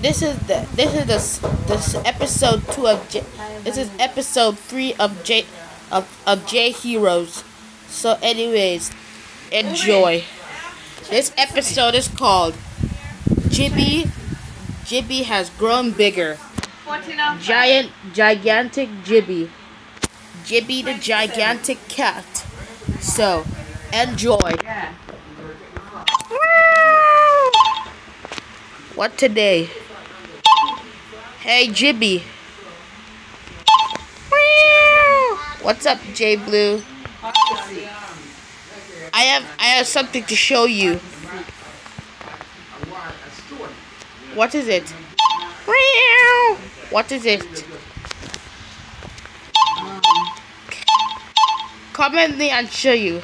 this is the this is the this episode two of J, this is episode three of J of of J Heroes. So, anyways, enjoy. This episode is called Jibby. Jibby has grown bigger. Giant, gigantic Jibby. Jibby the gigantic cat. So, enjoy. What today? Hey, Jibby. What's up, J Blue? I have I have something to show you. What is it? What is it? Come with me and show you.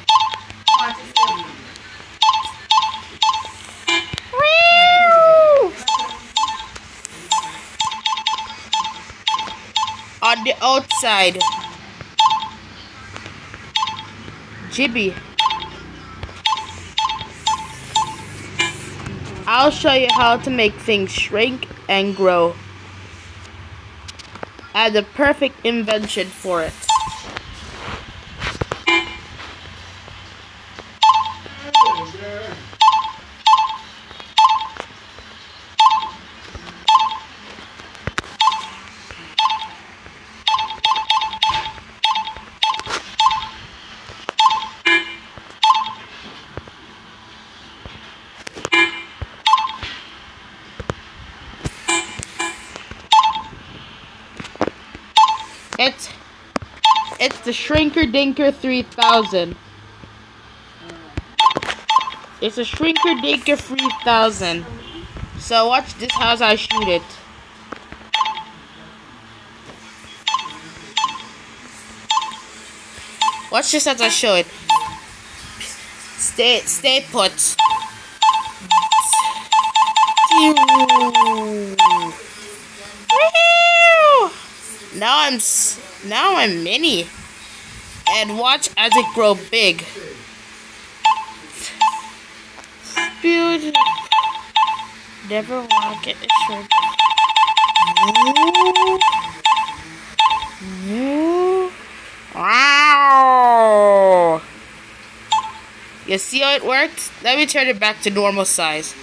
On the outside. Jibby. I'll show you how to make things shrink and grow. I have the perfect invention for it. It's it's the Shrinker Dinker 3000. It's a Shrinker Dinker 3000. So watch this how I shoot it. Watch this as I show it. Stay stay put. Now I'm now I'm mini. And watch as it grow big. Beautiful. Never want to get a shrimp. Wow. You see how it worked? Let me turn it back to normal size.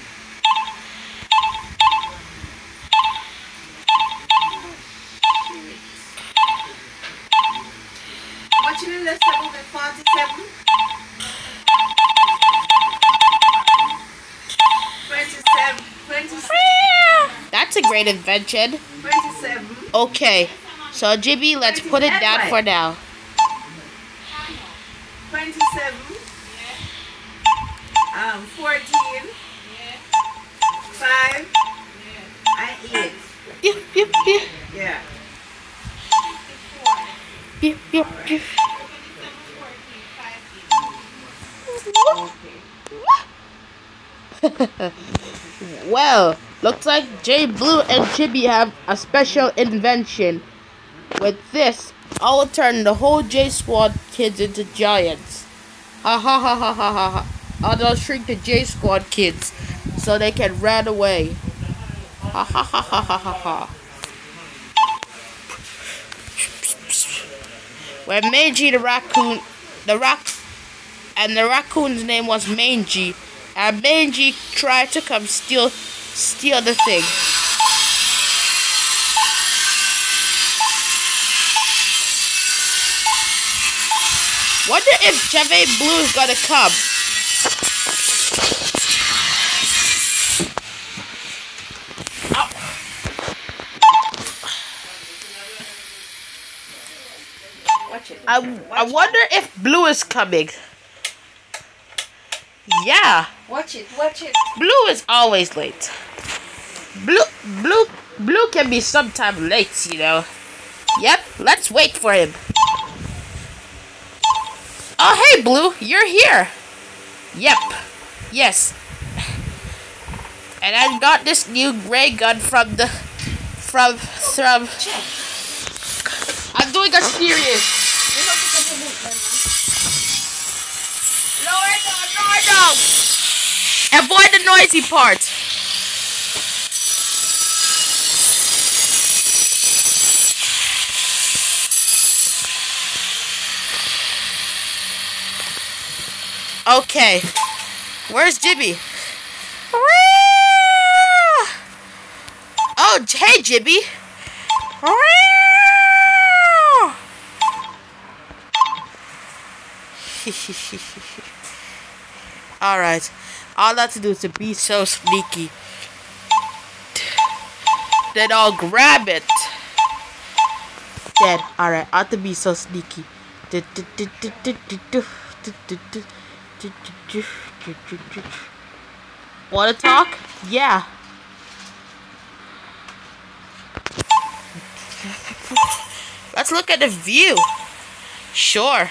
Great invention. 27, Okay, so Jibby, let's put it down for now. 27, um, 14, Yeah. 5, Yeah. and 8. Pew, pew, pew, Yeah. pew, pew, pew. well, looks like J Blue and Jibby have a special invention. With this, I will turn the whole J Squad kids into giants. Ha ha ha ha ha ha ha. I'll shrink the J Squad kids so they can run away. Ha ha ha ha ha ha ha. When Mangy the raccoon, the rac, and the raccoon's name was Mangy, and Mangy tried to come steal, steal the thing. Wonder if Chevy Blue is gonna come. Ow. I, I wonder if Blue is coming. Yeah, Watch it, watch it. Blue is always late. Blue, Blue, Blue can be sometime late, you know. Yep, let's wait for him. Oh, hey, Blue, you're here. Yep, yes. And I got this new ray gun from the, from, from. I'm doing a serious. Lower down, lower down. Avoid the noisy part. Okay. Where's Jibby? Oh, hey, Jibby. Hehehehe Alright. All I have to do is to be so sneaky. Then I'll grab it. Then, alright, I have to be so sneaky. Wanna talk? Yeah. Let's look at the view. Sure.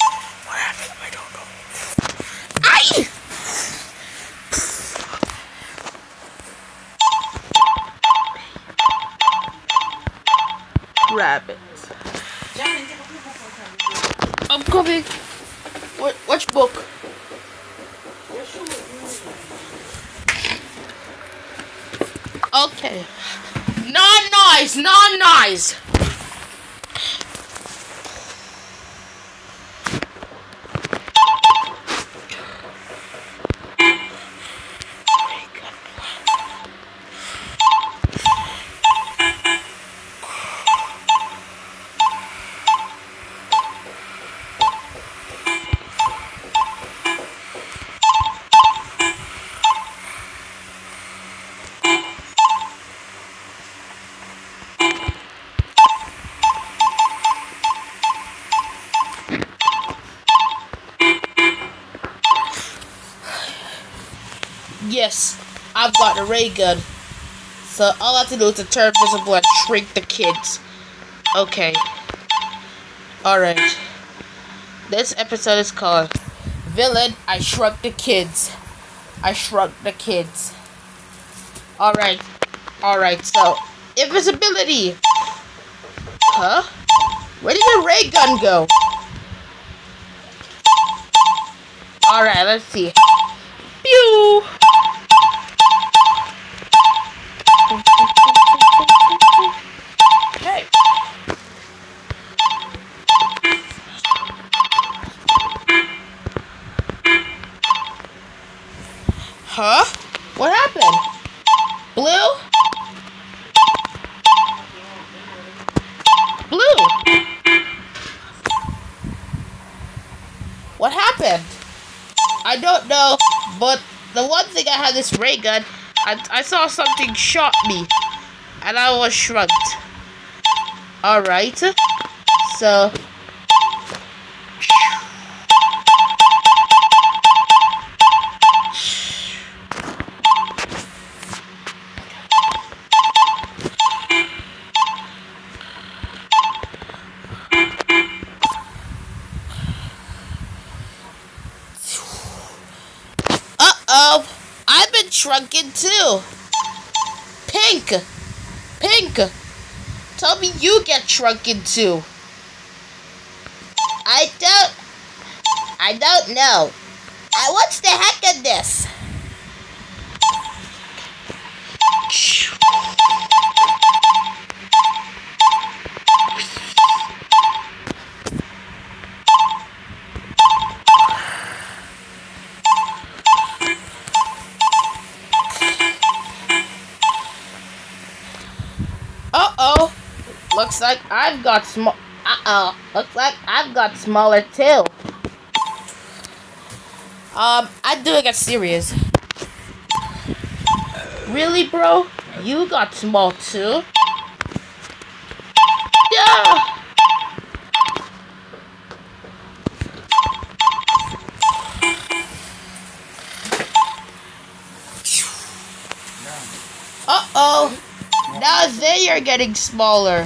What happened? I don't know. Aye! Rabbit. I'm coming. What? Which book? Okay. Non noise. Non noise. Yes, I've got the ray gun. So all I have to do is to turn visible and shrink the kids. Okay. Alright. This episode is called Villain, I Shrunk the Kids. I shrunk the kids. Alright. Alright, so invisibility. Huh? Where did the ray gun go? Alright, let's see. Pew! Huh? What happened? Blue? Blue? What happened? I don't know, but the one thing I had this ray gun, I, I saw something shot me, and I was shrugged. Alright, so... get shrunken too! I don't... I don't know. Uh, what's the heck of this? Uh-oh. Like I've got small... Uh-oh. Looks like I've got smaller too. Um, I do get serious. Really, bro? You got small too? Yeah! Uh-oh. Now they are getting smaller.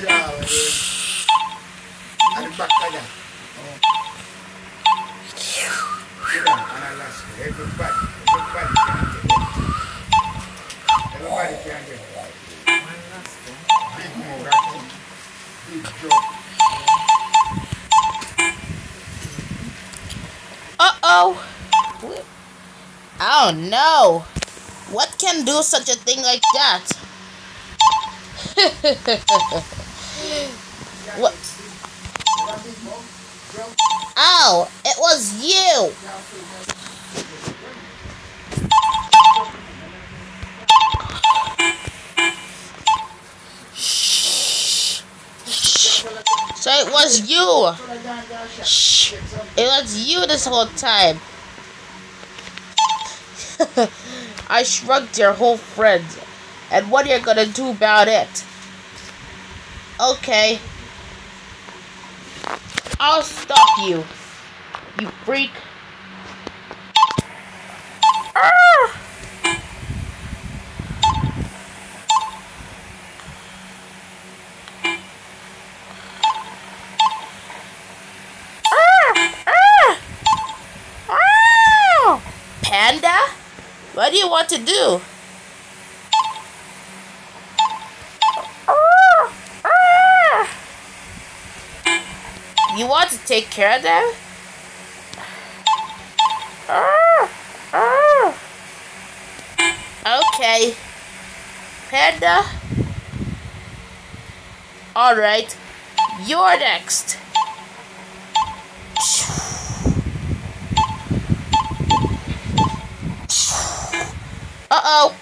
seven. Draw At the back of that. Oh. Yeah, and Alaska. Everybody. Everybody can get it. Everybody can get it. One last one. Big mug, I think. Big drop. Uh oh. Oh no. What can do such a thing like that? what? Ow! It was you! So it was you! Shh! It was you this whole time! I shrugged your whole friend. And what are you gonna do about it? Okay. I'll stop you. You freak. Ah! Panda? What do you want to do? Ah! Ah! You want take care of them? Okay. Panda. Alright. You're next. Uh-oh.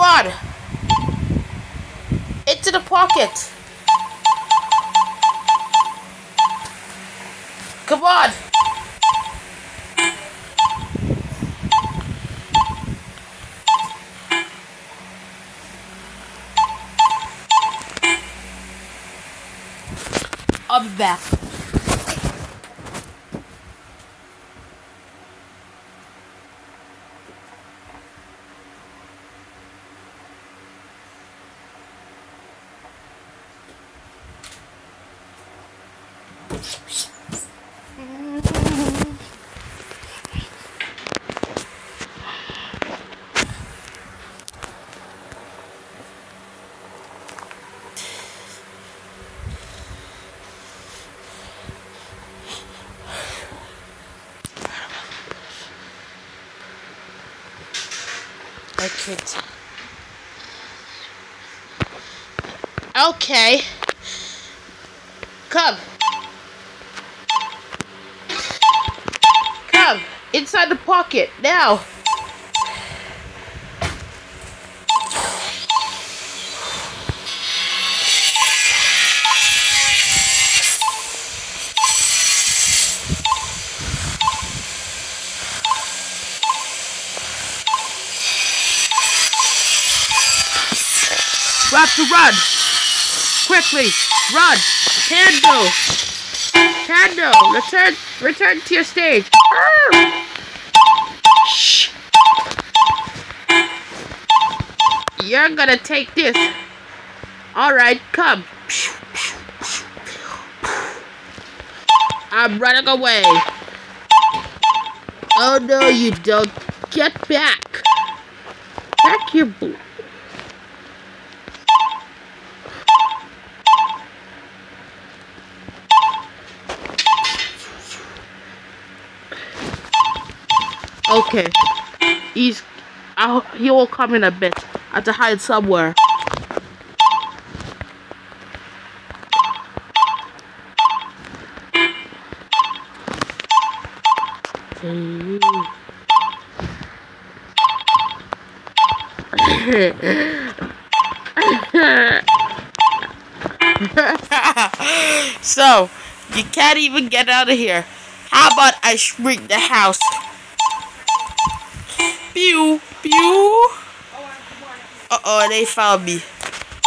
On. Into the pocket. Come on. I'll be back. Okay. Come. Come. Inside the pocket. Now. Have to run. Quickly. Run. Pando. Pando. Return. Return to your stage. Shh. You're gonna take this. Alright, come. I'm running away. Oh no, you don't. Get back. Back your boot. Okay. He's. I'll, he will come in a bit. I have to hide somewhere. so, you can't even get out of here. How about I shrink the house? Pew, pew. Uh oh, they found me.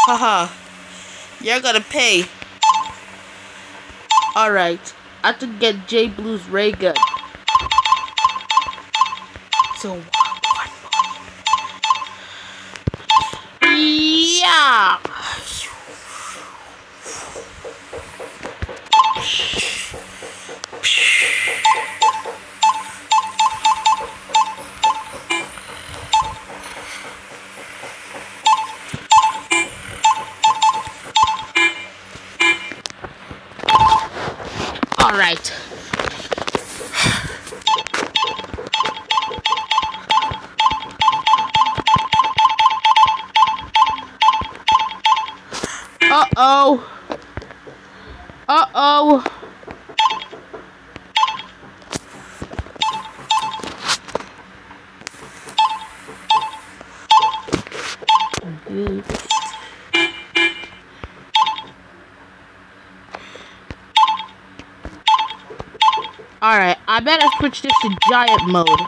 Haha. You're gonna pay. Alright. I have to get J Blue's ray gun. So what? Yeah. All right. Uh-oh. Uh-oh. Alright, I better switch this to giant mode.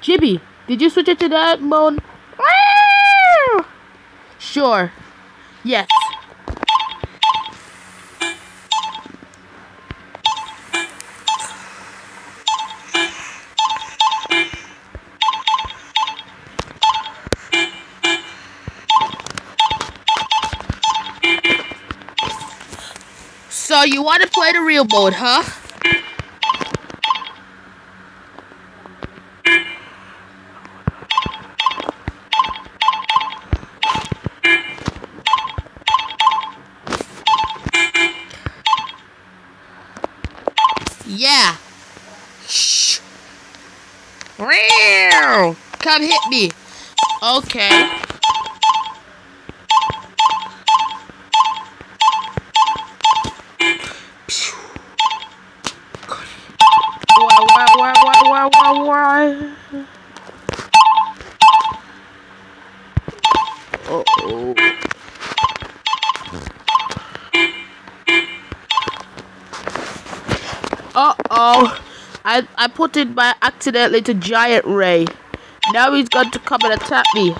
Jibby, did you switch it to that mode? Sure. Yes. So you want to play the real mode, huh? Yeah. Shh. Come hit me. Okay. Why, why, why, why, why, why, why? Uh-oh. Uh-oh. I, I put it by accidentally to Giant Ray. Now he's going to come and attack me.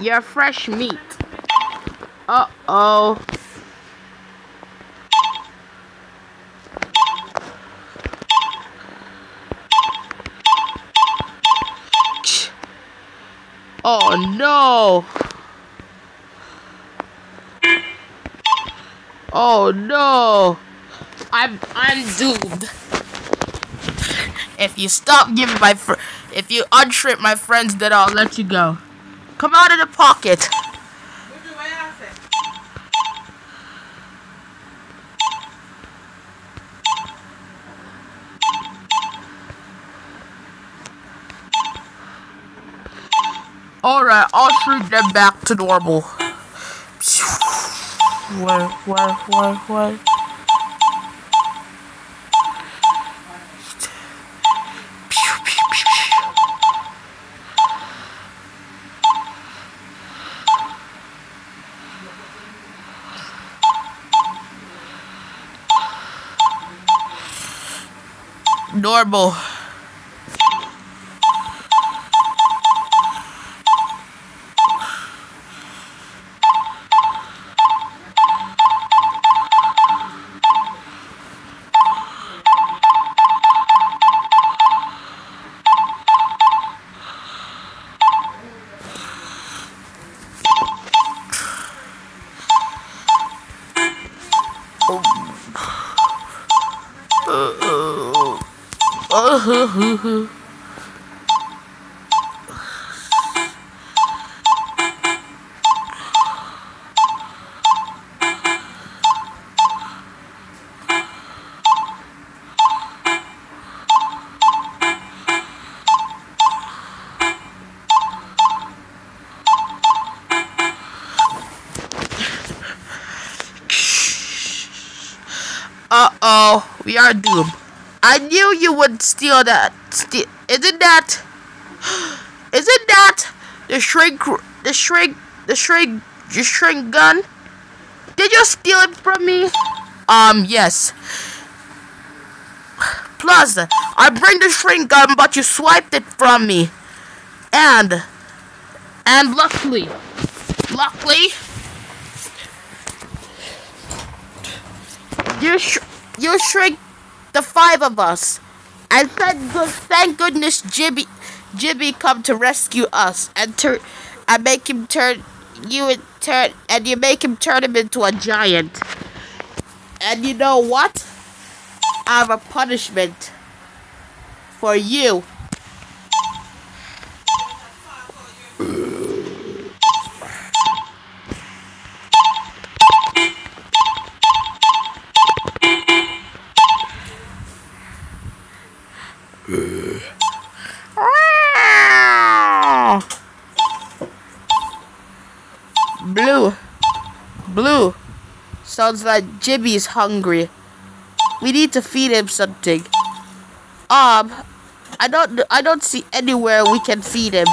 You're, fresh meat. Uh-oh. Oh no. Oh no. I'm I'm doomed. If you stop giving my fr if you untrip my friends, then I'll let you go. Come out of the pocket. Alright, I'll shrink them back to normal. Where, where, where, Uh-oh, we are doomed. Would steal that. Ste- isn't that? Isn't that the shrink? The shrink? The shrink? The shrink gun? Did you steal it from me? Um, yes. Plus, I bring the shrink gun, but you swiped it from me. And, and luckily, luckily, you sh- you shrink the five of us. And thank, good, thank goodness Jimmy, Jimmy come to rescue us and turn, and make him turn you and turn and you make him turn him into a giant. And you know what? I have a punishment for you. Blue. Blue. Sounds like Jibby's hungry. We need to feed him something. Um, I don't I don't see anywhere we can feed him.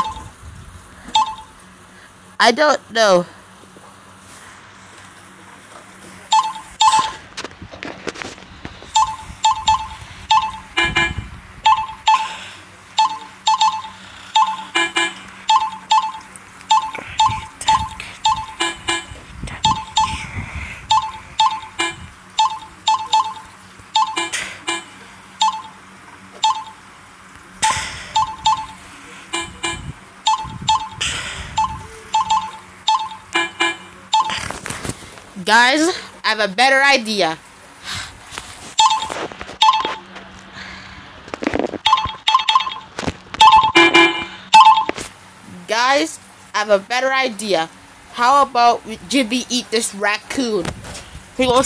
I don't know. Guys, I have a better idea. Guys, I have a better idea. How about we Jibby eat this raccoon? He will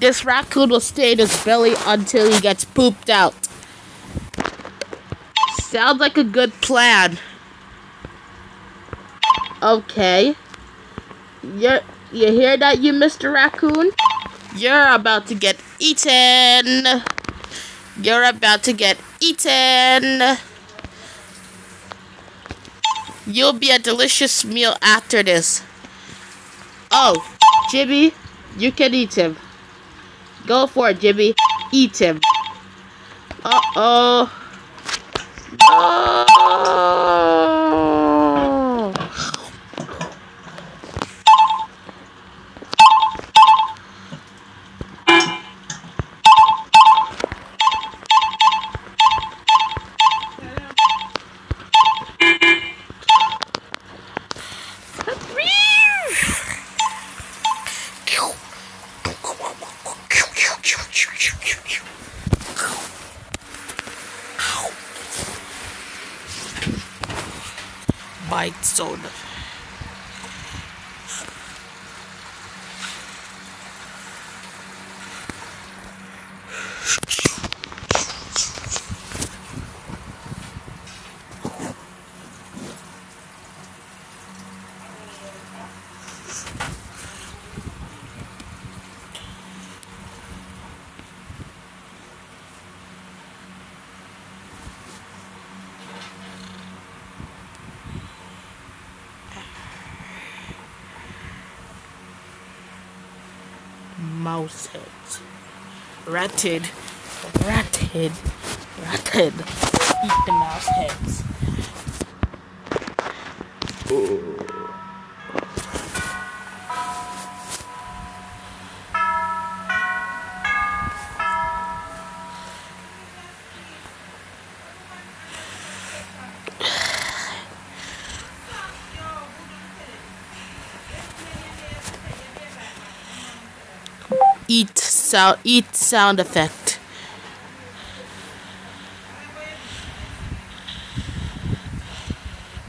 this raccoon will stay in his belly until he gets pooped out. Sounds like a good plan. Okay. You're, you hear that, you Mr. Raccoon? You're about to get eaten. You're about to get eaten. You'll be a delicious meal after this. Oh, Jibby, you can eat him. Go for it, Jibby. Eat him. Uh-oh. Heads. Ratted. Ratted. Ratted. Eat the mouse heads. Sound. Eat sound effect.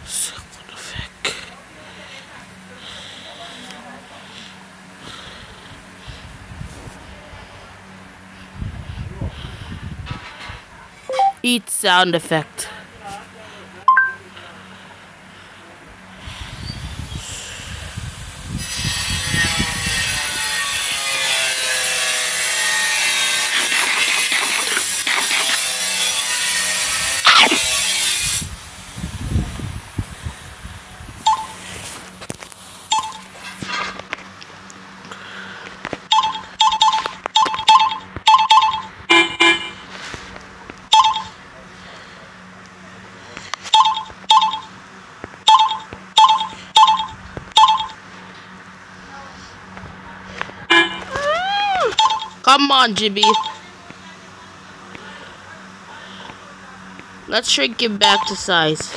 Sound effect. Eat sound effect. Come on, Jimmy. Let's shrink him back to size.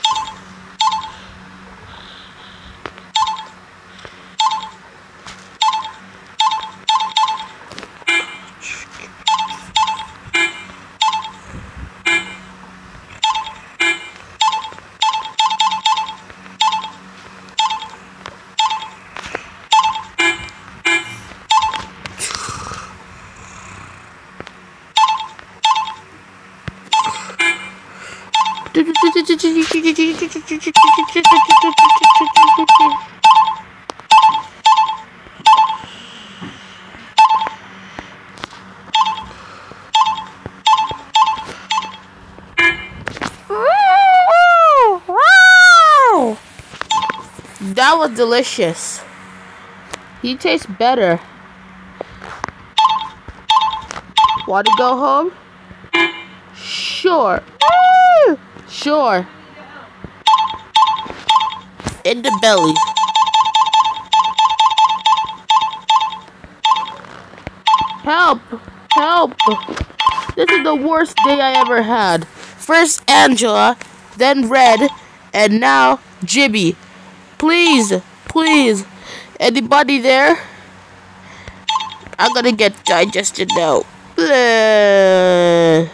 That was delicious. He tastes better. Want to go home? Sure. Sure. In the belly. Help! Help! This is the worst day I ever had. First Angela, then Red, and now Jimmy. Please, please, anybody there? I'm gonna get digested now. Bleh.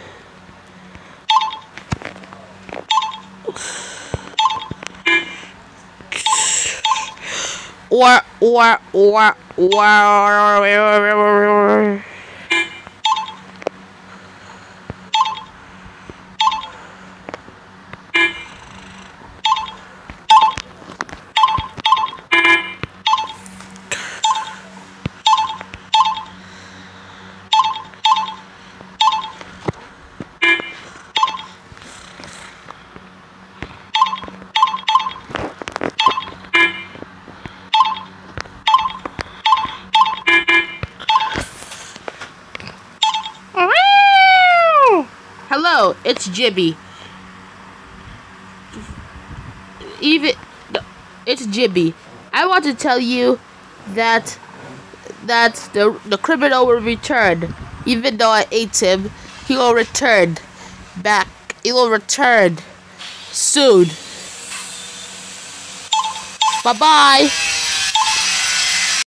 It's Jibby. Even it's Jibby. I want to tell you that that the the criminal will return. Even though I ate him, he will return back. He will return soon. Bye bye.